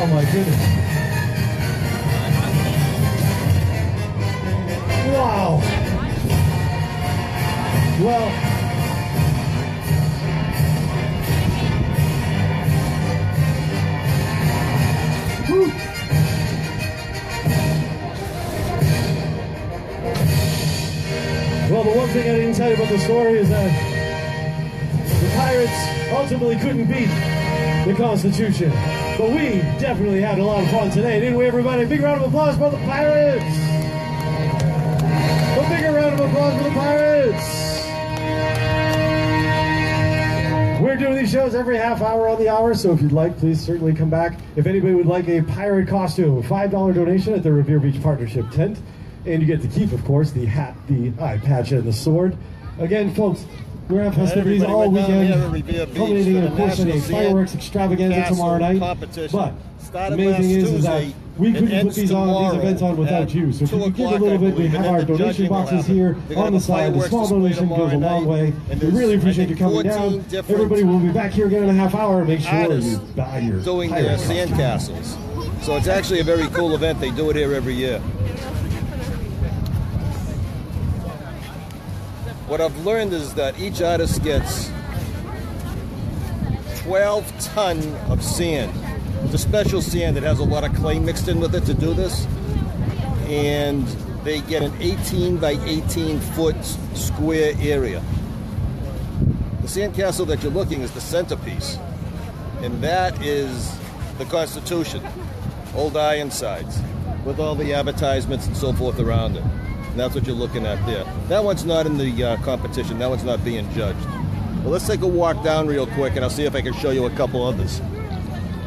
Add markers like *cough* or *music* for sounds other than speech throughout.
Oh my goodness. Wow. Well. Well, the one thing I didn't tell you about the story is that the pirates ultimately couldn't beat the Constitution. But we definitely had a lot of fun today, didn't we, everybody? Big round of applause for the pirates! A bigger round of applause for the pirates! We're doing these shows every half hour on the hour, so if you'd like, please certainly come back. If anybody would like a pirate costume, a $5 donation at the Revere Beach Partnership tent. And you get to keep, of course, the hat, the eye patch, and the sword. Again, folks, we're having festivities all we're down here at weekend, culminating, the of course, in a fireworks extravaganza tomorrow night. But the main thing is, is that we couldn't put these on these events on without you. So if 2 you give a little bit, we have our donation boxes here on the side. The small donation goes a long way. and We really appreciate you coming down. Everybody will be back here again in a half hour. Make sure you buy your doing their costume. sand castles. So it's actually a very cool event. They do it here every year. What I've learned is that each artist gets 12 ton of sand. It's a special sand that has a lot of clay mixed in with it to do this. And they get an 18 by 18 foot square area. The sandcastle that you're looking is the centerpiece. And that is the Constitution, old Ironsides, with all the advertisements and so forth around it. That's what you're looking at there. That one's not in the uh, competition. That one's not being judged. Well, let's take a walk down real quick, and I'll see if I can show you a couple others.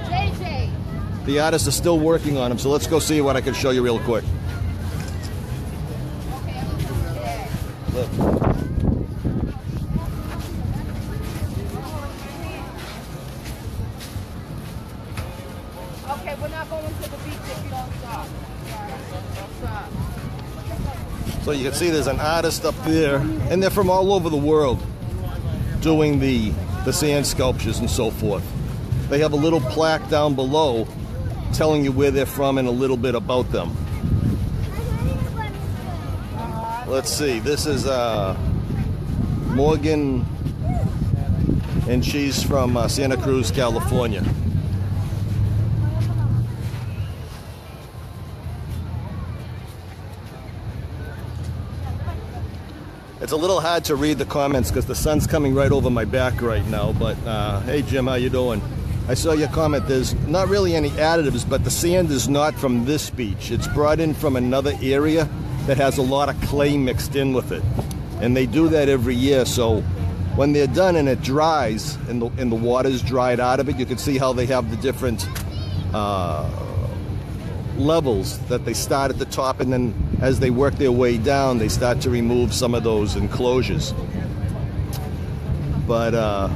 JJ. The artists are still working on them, so let's go see what I can show you real quick. Can see there's an artist up there, and they're from all over the world doing the, the sand sculptures and so forth. They have a little plaque down below telling you where they're from and a little bit about them. Let's see, this is uh, Morgan, and she's from uh, Santa Cruz, California. It's a little hard to read the comments because the sun's coming right over my back right now. But uh, hey, Jim, how you doing? I saw your comment. There's not really any additives, but the sand is not from this beach. It's brought in from another area that has a lot of clay mixed in with it, and they do that every year. So when they're done and it dries and the and the water's dried out of it, you can see how they have the different. Uh, levels that they start at the top and then as they work their way down they start to remove some of those enclosures. But uh,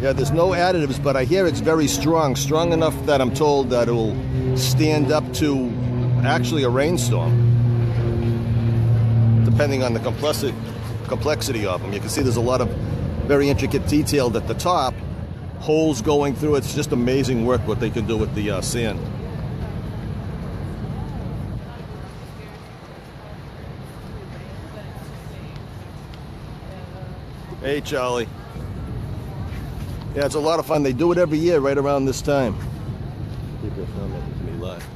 yeah there's no additives but i hear it's very strong strong enough that i'm told that it will stand up to actually a rainstorm. Depending on the complexity complexity of them you can see there's a lot of very intricate detail at the top holes going through. It's just amazing work what they can do with the uh, sand Hey, Charlie. Yeah, it's a lot of fun. They do it every year right around this time. People to me live.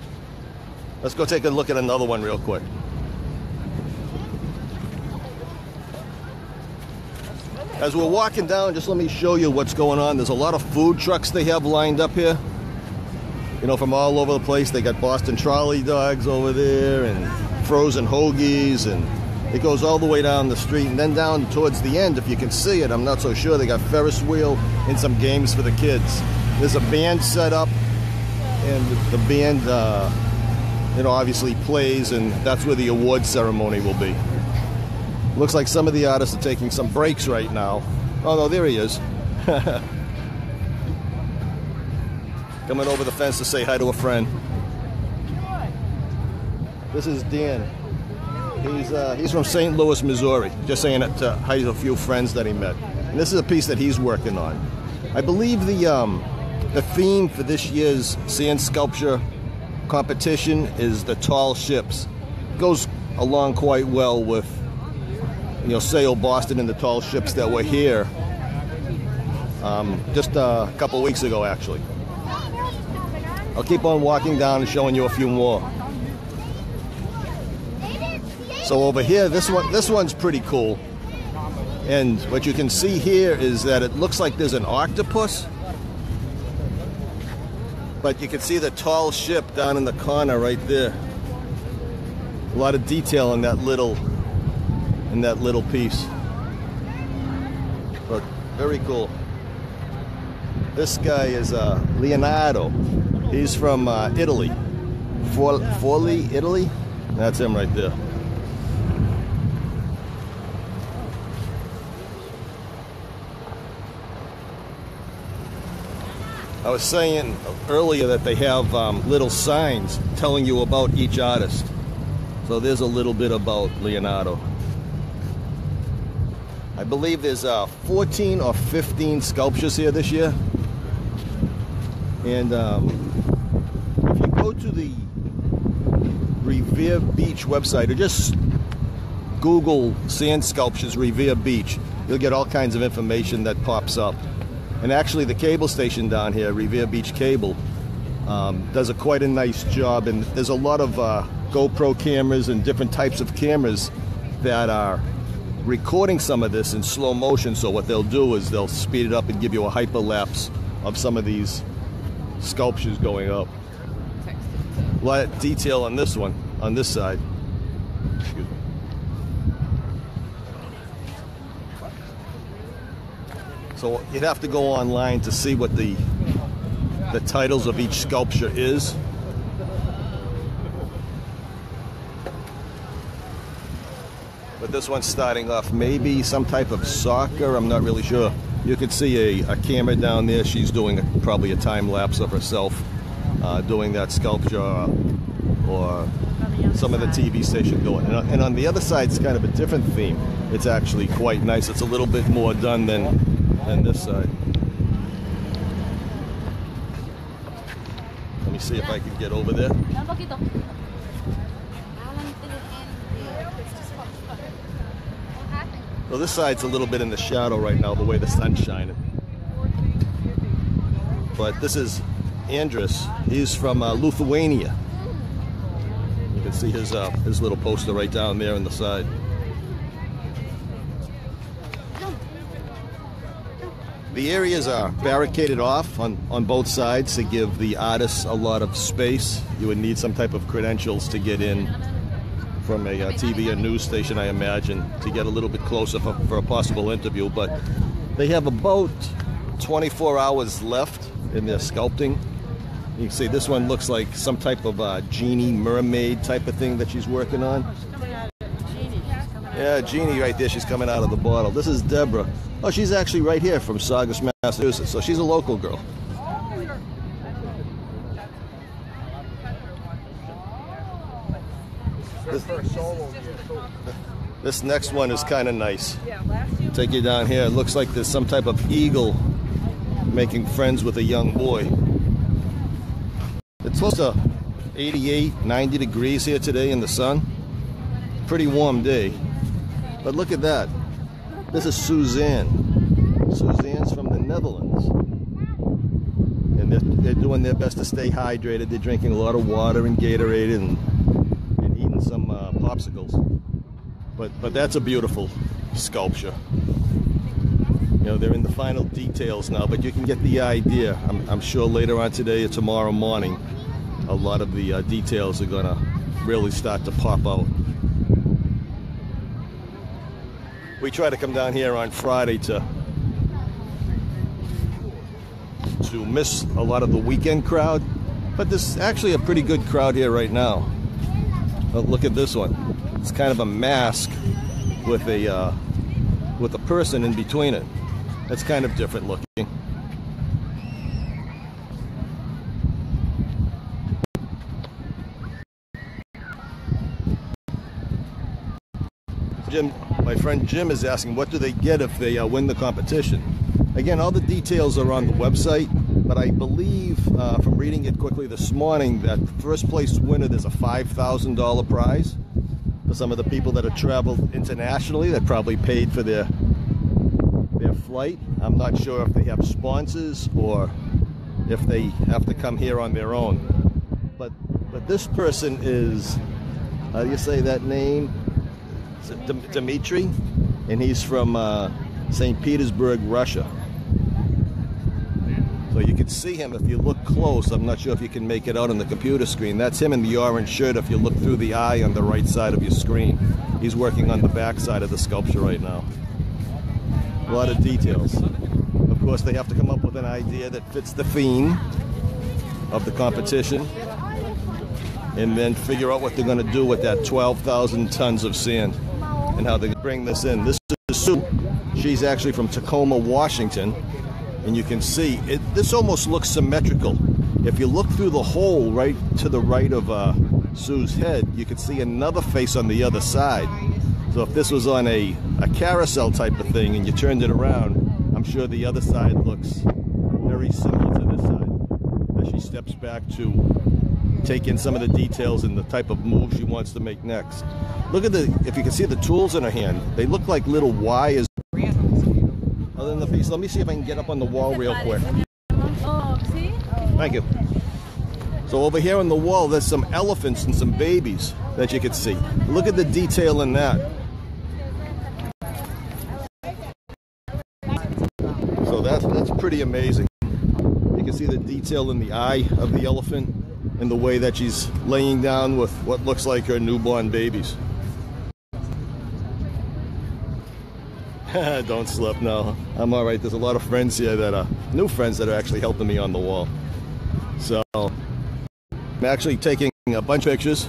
Let's go take a look at another one real quick. As we're walking down, just let me show you what's going on. There's a lot of food trucks they have lined up here. You know, from all over the place. They got Boston trolley dogs over there and frozen hoagies and it goes all the way down the street and then down towards the end, if you can see it, I'm not so sure. They got Ferris wheel and some games for the kids. There's a band set up, and the band, uh, you know, obviously plays, and that's where the award ceremony will be. Looks like some of the artists are taking some breaks right now. Oh no, there he is. *laughs* Coming over the fence to say hi to a friend. This is Dan. He's uh, he's from St. Louis, Missouri. Just saying it to hi a few friends that he met. And this is a piece that he's working on. I believe the um, the theme for this year's sand sculpture competition is the tall ships. Goes along quite well with, you know, Sail Boston and the tall ships that were here um, just a couple weeks ago, actually. I'll keep on walking down and showing you a few more. So over here, this one, this one's pretty cool. And what you can see here is that it looks like there's an octopus. But you can see the tall ship down in the corner right there. A lot of detail in that little in that little piece. But very cool. This guy is uh, Leonardo. He's from uh, Italy. For- Forli, Italy? That's him right there. I was saying earlier that they have um, little signs telling you about each artist. So there's a little bit about Leonardo. I believe there's uh, 14 or 15 sculptures here this year. And um, if you go to the Revere Beach website or just Google sand sculptures Revere Beach, you'll get all kinds of information that pops up. And actually, the cable station down here, Revere Beach Cable, um, does a quite a nice job. And there's a lot of uh, GoPro cameras and different types of cameras that are recording some of this in slow motion. So what they'll do is they'll speed it up and give you a hyperlapse of some of these sculptures going up. A lot of detail on this one, on this side. Excuse me. So you'd have to go online to see what the the titles of each sculpture is. But this one's starting off maybe some type of soccer, I'm not really sure. You could see a, a camera down there. She's doing a, probably a time lapse of herself uh, doing that sculpture or some of the TV station going. And, and on the other side, it's kind of a different theme. It's actually quite nice. It's a little bit more done than, than this side. Let me see if I can get over there. Well, this side's a little bit in the shadow right now, the way the sun's shining. But this is Andrus. He's from uh, Lithuania. You can see his uh, his little poster right down there on the side. The areas are barricaded off on, on both sides to give the artists a lot of space. You would need some type of credentials to get in from a uh, TV or news station, I imagine, to get a little bit closer for, for a possible interview. But they have about 24 hours left in their sculpting. You can see this one looks like some type of uh, genie mermaid type of thing that she's working on. Yeah, Genie right there. She's coming out of the bottle. This is Deborah. Oh, she's actually right here from Saugus, Massachusetts. So she's a local girl. This, this next one is kind of nice. Take you down here. It looks like there's some type of eagle making friends with a young boy. It's close to 88, 90 degrees here today in the sun. Pretty warm day. But look at that. This is Suzanne. Suzanne's from the Netherlands. And they're, they're doing their best to stay hydrated. They're drinking a lot of water and Gatorade and, and eating some uh, popsicles. But, but that's a beautiful sculpture. You know, they're in the final details now, but you can get the idea. I'm, I'm sure later on today or tomorrow morning, a lot of the uh, details are going to really start to pop out. We try to come down here on Friday to to miss a lot of the weekend crowd, but there's actually a pretty good crowd here right now. Oh, look at this one. It's kind of a mask with a uh, with a person in between it. That's kind of different looking. Jim, my friend Jim is asking, what do they get if they uh, win the competition? Again, all the details are on the website. but I believe uh, from reading it quickly this morning that first place winner there's a $5,000 prize for some of the people that have traveled internationally that probably paid for their their flight. I'm not sure if they have sponsors or if they have to come here on their own. But but this person is how do you say that name? Dimitri, and he's from uh, St. Petersburg, Russia. So you can see him if you look close. I'm not sure if you can make it out on the computer screen. That's him in the orange shirt if you look through the eye on the right side of your screen. He's working on the back side of the sculpture right now. A lot of details. Of course, they have to come up with an idea that fits the theme of the competition and then figure out what they're going to do with that 12,000 tons of sand and how they bring this in. This is Sue. She's actually from Tacoma, Washington, and you can see it. This almost looks symmetrical. If you look through the hole right to the right of uh, Sue's head, you can see another face on the other side. So if this was on a, a carousel type of thing and you turned it around, I'm sure the other side looks very similar to this side as she steps back to take in some of the details and the type of move she wants to make next. Look at the, if you can see the tools in her hand, they look like little wires. Other than the piece, let me see if I can get up on the wall real quick. Thank you. So over here on the wall, there's some elephants and some babies that you can see. Look at the detail in that. So that's that's pretty amazing. You can see the detail in the eye of the elephant and the way that she's laying down with what looks like her newborn babies. *laughs* Don't slip, no. I'm all right. There's a lot of friends here that are new friends that are actually helping me on the wall. So I'm actually taking a bunch of pictures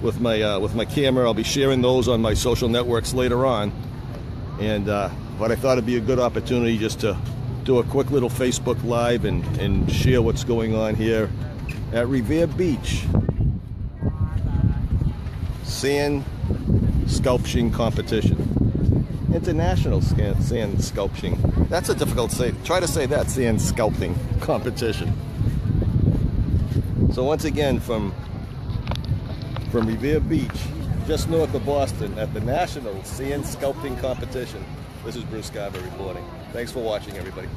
with my uh, with my camera. I'll be sharing those on my social networks later on. And uh, but I thought it'd be a good opportunity just to do a quick little Facebook Live and, and share what's going on here at Revere Beach. Sand sculpting competition. International scan- sand sculpting. That's a difficult say. Try to say that sand sculpting competition. So once again, from from Revere Beach, just north of Boston, at the National Sand Sculpting Competition. This is Bruce Garber reporting. Thanks for watching, everybody.